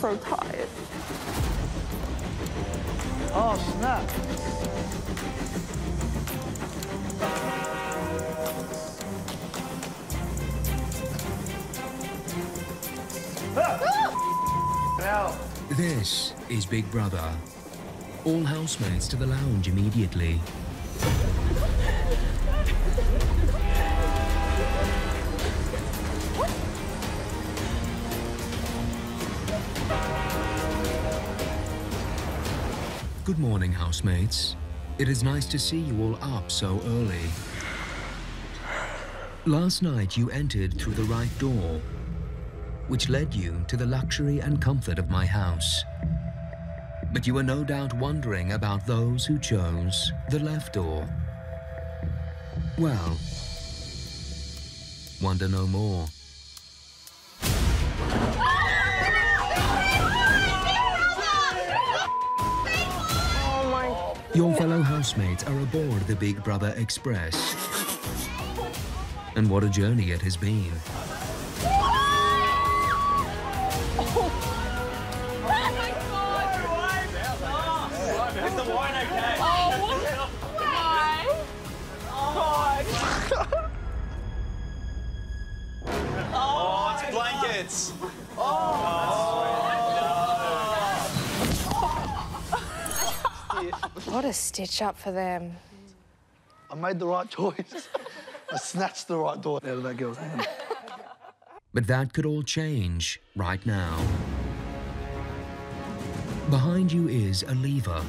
so tired. Oh, snap. This is Big Brother. All housemates to the lounge immediately. Good morning, housemates. It is nice to see you all up so early. Last night you entered through the right door, which led you to the luxury and comfort of my house. But you were no doubt wondering about those who chose the left door. Well, wonder no more. Your fellow housemates are aboard the Big Brother Express. And what a journey it has been. Oh, Is the wine okay? What a stitch up for them. I made the right choice. I snatched the right door out of that girl's hand. But that could all change right now. Behind you is a lever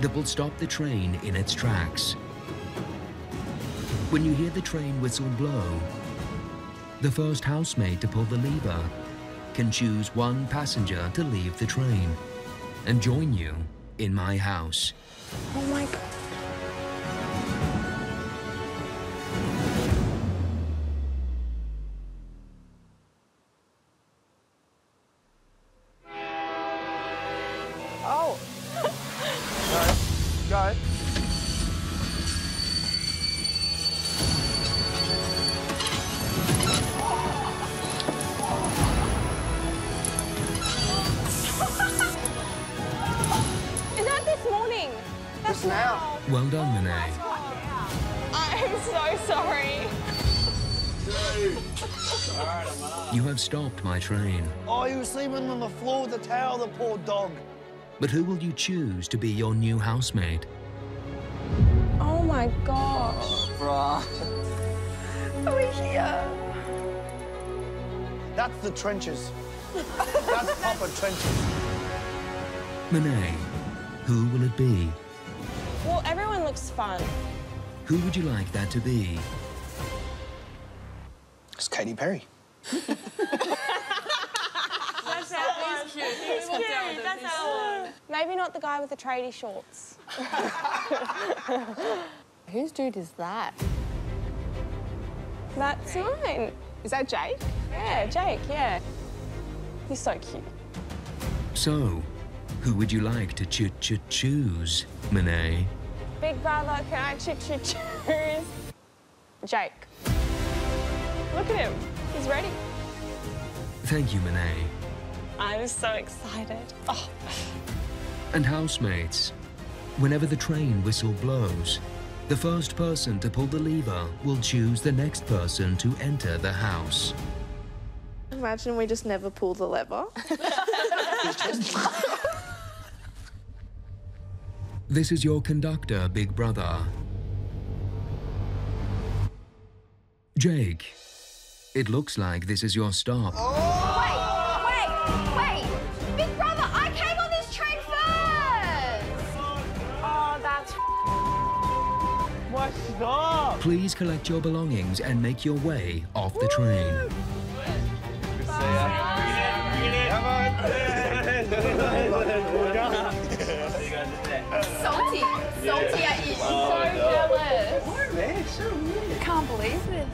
that will stop the train in its tracks. When you hear the train whistle blow, the first housemaid to pull the lever can choose one passenger to leave the train and join you in my house. Oh my god. Well done, Monet. I'm so sorry. You have stopped my train. Oh, he was sleeping on the floor with the towel, the poor dog. But who will you choose to be your new housemate? Oh my gosh. Bruh. Are we here? That's the trenches. That's proper trenches. Monet, who will it be? Well, everyone looks fun. Who would you like that to be? It's Katy Perry. That's our He's cute. He's cute. That's our Maybe not the guy with the tradie shorts. Whose dude is that? That's mine. Is that Jake? Yeah, Jake, yeah. He's so cute. So, who would you like to ch ch choose, Monet? Big brother, can I ch ch choose? Jake. Look at him. He's ready. Thank you, Monet. I'm so excited. Oh, And housemates, whenever the train whistle blows, the first person to pull the lever will choose the next person to enter the house. Imagine we just never pull the lever. This is your conductor, Big Brother. Jake, it looks like this is your stop. Wait, wait, wait! Big brother, I came on this train first! oh that's What? Stop! Please collect your belongings and make your way off the train. Salty, salty at you. Oh, so jealous. Can't believe this.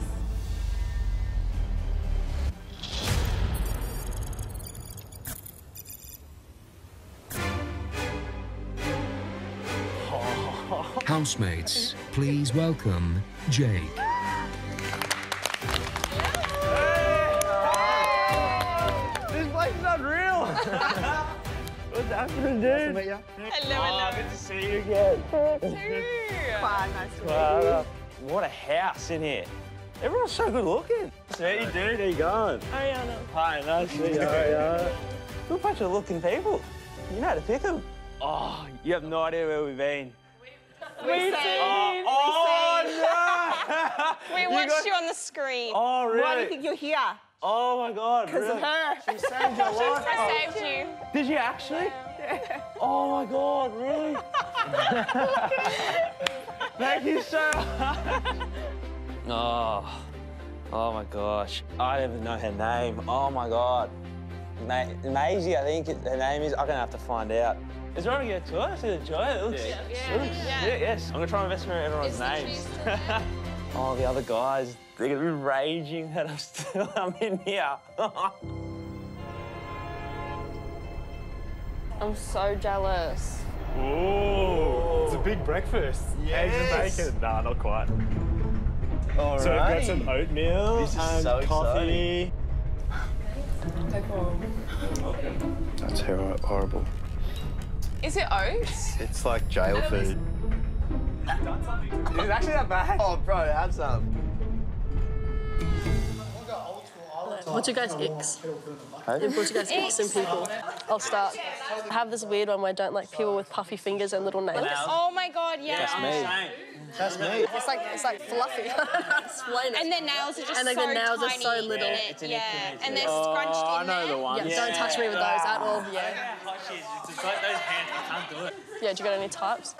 Housemates, please welcome Jake. This place is unreal. afternoon, Nice to dude. meet you. Hello, Oh, hello. good to see you again. Fine, nice to meet you. What a house in here. Everyone's so good looking. See you, dude. How you going? Ariana. Hi, nice to meet you. Ariana. Good bunch of looking people. You know how to pick them. Oh, you have no idea where we've been. We see. Oh, no! We watched you on the screen. Oh, really? Why do you think you're here? Oh, my God. Because really? of her. She saved your life. I saved you. Did you actually? Yeah. Oh, my God, really? Thank you so much. Oh, oh, my gosh. I don't even know her name. Oh, my God. Ma- Maisie, I think her name is. I'm going to have to find out. Is there anyone to get to it? See the joy? It looks, Yeah. it looks Yeah. sick, yes. I'm going to try and investigate everyone's names. oh, the other guys, they're going to be raging that I'm still I'm in here. I'm so jealous. Ooh, it's a big breakfast. Eggs Yes. and bacon. Nah, not quite. All So we've got some oatmeal This is and so coffee. That's hor- horrible. Is it oats? It's like jail food. Is it actually that bad? Oh, bro, have some. What's your guys' icks? What's your guys' icks in people? I'll start. I have this weird one where I don't like people with puffy fingers and little nails. Oh my god, yeah. That's me. That's me. It's like it's like fluffy. Explain it. And their nails are just And, like, so the nails are so little. in it, Yeah, and they're scrunched Oh, I in know there. the one. yeah, don't touch me with those at all. Yeah. It's like those hands, I can't do it. Yeah. Do you got any types?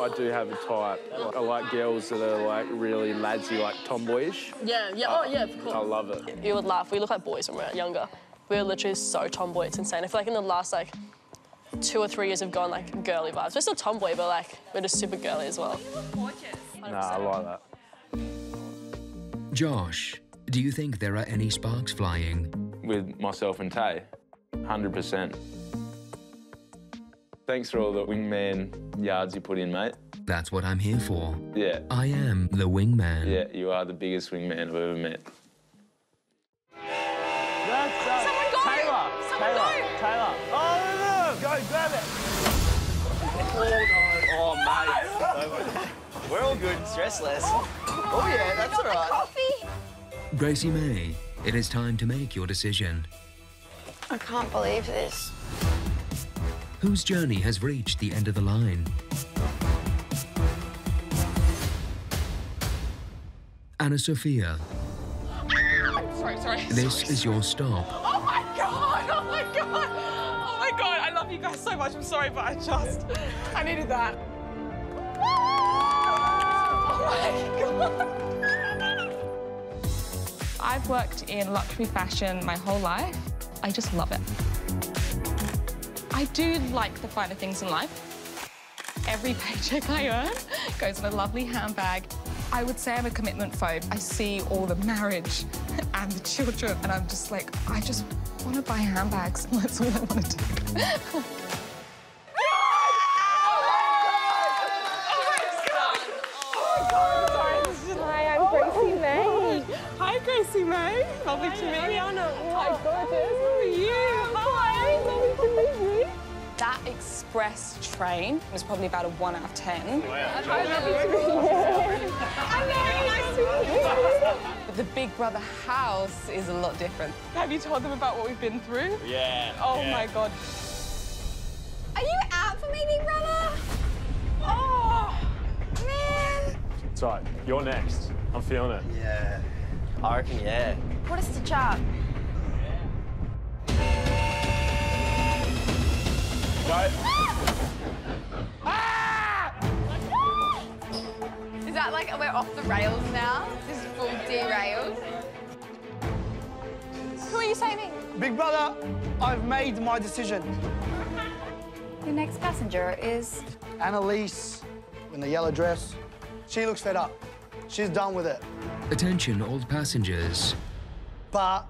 I do have a type. I like girls that are like really ladsy, like tomboyish. Yeah. Yeah. Uh, oh yeah. Of course. I love it. You would laugh. We look like boys when we we're younger. We are literally so tomboy. It's insane. I feel like in the last like two or three years have gone like girly vibes. We're still tomboy, but like we're just super girly as well. Nah, I like that. Josh, do you think there are any sparks flying? With myself and Tay, 100%. Thanks for all the wingman yards you put in, mate. That's what I'm here for. Yeah, I am the wingman. yeah, you are the biggest wingman I've ever met. That's, uh, Someone go! Taylor. Someone Taylor. go! Taylor. Oh, no, no. Go, grab it. Oh, mate. We're all good and stressless. Oh, yeah, that's all right. Coffee? Gracie May, it is time to make your decision. I can't believe this. Whose journey has reached the end of the line? Anna Sophia, Sorry, sorry. this is your stop. Oh my god! Oh my god! Oh my god! I love you guys so much. I'm sorry, but I just I needed that. Oh my god! I've worked in luxury fashion my whole life. I just love it. I do like the finer things in life. Every paycheck I earn goes in a lovely handbag. I would say I'm a commitment phobe. I see all the marriage and the children, and I'm just like, I just want to buy handbags, and that's all I want to do. Gracie May. Lovely to meet you. Hi, gorgeous. How are you? Hi, lovely to meet you. That express train was probably about a one out of ten. Hi, lovely to meet you. Hello, nice to meet you. But the Big Brother house is a lot different. Have you told them about what we've been through? Yeah. Oh yeah. my God. Are you out for me, big brother? Oh, Man. It's all right. You're next. I'm feeling it. Yeah. I reckon, yeah. What is the chart? Go. Ah! Is that like we're off the rails now? This is full derailed. Who are you saving? Big brother, I've made my decision. The next passenger is. Annalise, in the yellow dress, she looks fed up. She's done with it. Attention, all passengers. But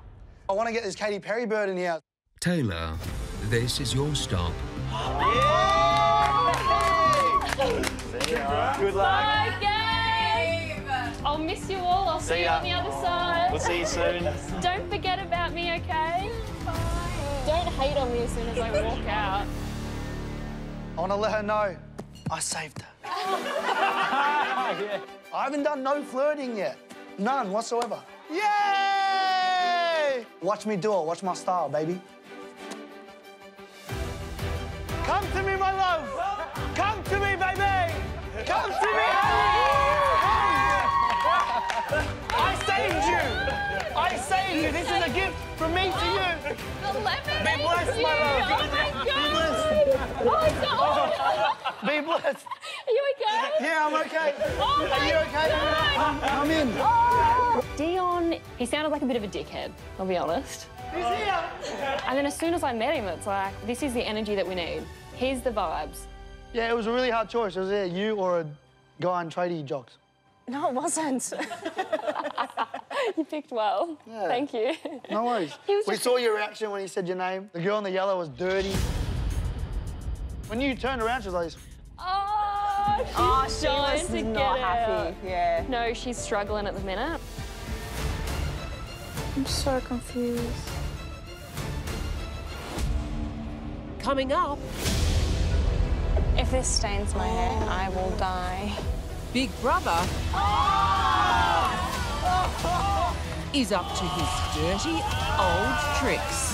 I want to get this Katy Perry bird in here. Taylor, this is your stop. Good luck. Bye, gang. I'll miss you all. I'll see, See you on the other side. We'll see you soon. Don't forget about me, okay? Bye. Don't hate on me as soon as I walk out. I want to let her know I saved her. yeah. I haven't done no flirting yet. None whatsoever. Yay! Watch me do it. Watch my style, baby. Come to me, my love. Come to me, baby. Come to me, honey. I saved you. I saved you. This is a gift from me to you. The lemon Be blessed, my love. Oh my god! Oh god! Be blessed. Are you okay? Yeah, I'm okay. Oh Are you okay? God. Come in. Oh. Dion, he sounded like a bit of a dickhead, I'll be honest. He's here. And then as soon as I met him, it's like, this is the energy that we need. Here's the vibes. Yeah, it was a really hard choice. It was either you or a guy in tradie jocks. No, it wasn't. you picked well. Yeah. Thank you. No worries. We saw your reaction when he said your name. The girl in the yellow was dirty. When you turned around, she was like, this. Oh, she's Oh, she was to not get happy, out. yeah. No, she's struggling at the minute. I'm so confused. Coming up, If this stains my hair, I will die. Big Brother oh! is up to his dirty old tricks.